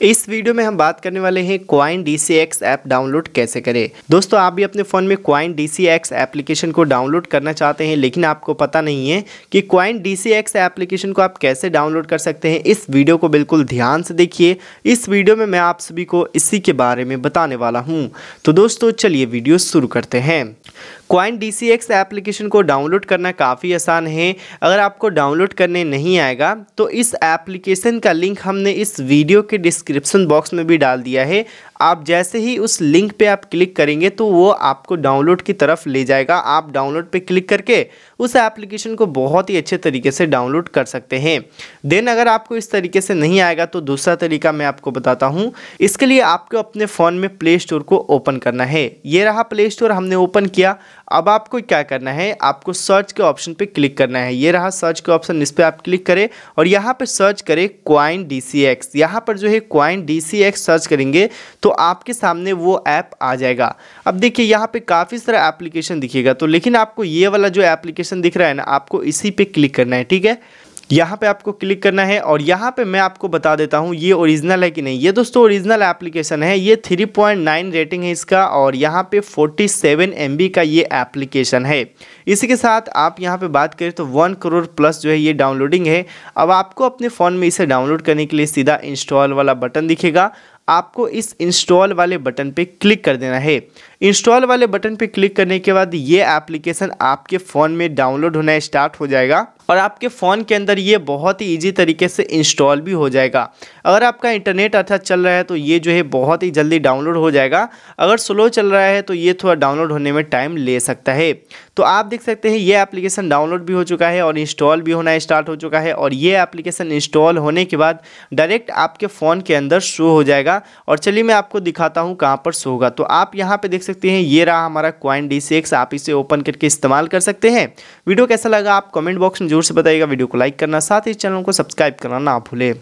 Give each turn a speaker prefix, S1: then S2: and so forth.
S1: इस वीडियो में हम बात करने वाले हैं क्वाइन डी ऐप डाउनलोड कैसे करें। दोस्तों, आप भी अपने फ़ोन में क्वाइन डी एप्लीकेशन को डाउनलोड करना चाहते हैं, लेकिन आपको पता नहीं है कि क्वाइन डी एप्लीकेशन को आप कैसे डाउनलोड कर सकते हैं, इस वीडियो को बिल्कुल ध्यान से देखिए। इस वीडियो में मैं आप सभी को इसी के बारे में बताने वाला हूँ। तो दोस्तों, चलिए वीडियो शुरू करते हैं। क्वाइन डी एप्लीकेशन को डाउनलोड करना काफ़ी आसान है। अगर आपको डाउनलोड करने नहीं आएगा तो इस एप्लीकेशन का लिंक हमने इस वीडियो के डिस्क्रिप्शन बॉक्स में भी डाल दिया है। आप जैसे ही उस लिंक पे आप क्लिक करेंगे तो वो आपको डाउनलोड की तरफ़ ले जाएगा। आप डाउनलोड पे क्लिक करके उस एप्लीकेशन को बहुत ही अच्छे तरीके से डाउनलोड कर सकते हैं। देन अगर आपको इस तरीके से नहीं आएगा तो दूसरा तरीका मैं आपको बताता हूँ। इसके लिए आपको अपने फ़ोन में प्ले स्टोर को ओपन करना है। ये रहा प्ले स्टोर हमने ओपन किया। अब आपको क्या करना है? आपको सर्च के ऑप्शन पर क्लिक करना है। ये रहा सर्च के ऑप्शन इस पर आप क्लिक करें और यहाँ पे सर्च करें क्वाइन डी सी यहाँ पर जो है क्वाइन डी सर्च करेंगे तो आपके सामने वो ऐप आ जाएगा। अब देखिए, यहाँ पे काफ़ी सारा एप्लीकेशन दिखेगा तो लेकिन आपको ये वाला जो एप्लीकेशन दिख रहा है ना, आपको इसी पे क्लिक करना है, ठीक है? यहाँ पे आपको क्लिक करना है और यहाँ पे मैं आपको बता देता हूँ, ये ओरिजिनल है कि नहीं? ये दोस्तों ओरिजिनल एप्लीकेशन है, ये 3.9 रेटिंग है इसका और यहाँ पे 47 MB का ये एप्लीकेशन है। इसी के साथ आप यहाँ पे बात करें तो वन करोड़ प्लस जो है ये डाउनलोडिंग है। अब आपको अपने फ़ोन में इसे डाउनलोड करने के लिए सीधा इंस्टॉल वाला बटन दिखेगा। आपको इस इंस्टॉल वाले बटन पे क्लिक कर देना है। इंस्टॉल वाले बटन पे क्लिक करने के बाद ये एप्लीकेशन आपके फ़ोन में डाउनलोड होना स्टार्ट हो जाएगा। और आपके फ़ोन के अंदर ये बहुत ही ईजी तरीके से इंस्टॉल भी हो जाएगा। अगर आपका इंटरनेट अच्छा चल रहा है तो ये जो है बहुत ही जल्दी डाउनलोड हो जाएगा। अगर स्लो चल रहा है तो ये थोड़ा डाउनलोड होने में टाइम ले सकता है। तो आप देख सकते हैं, ये एप्लीकेशन डाउनलोड भी हो चुका है और इंस्टॉल भी होना स्टार्ट हो चुका है और ये एप्लीकेशन इंस्टॉल होने के बाद डायरेक्ट आपके फ़ोन के अंदर शो हो जाएगा। और चलिए मैं आपको दिखाता हूँ कहाँ पर शो होगा। तो आप यहाँ पर देख सकते हैं, ये रहा हमारा क्वाइन डी आप इसे ओपन करके इस्तेमाल कर सकते हैं। वीडियो कैसा लगा आप कमेंट बॉक्स में ज़रूर से बताइएगा वीडियो को लाइक करना, साथ ही चैनल को सब्सक्राइब करना ना भूलें।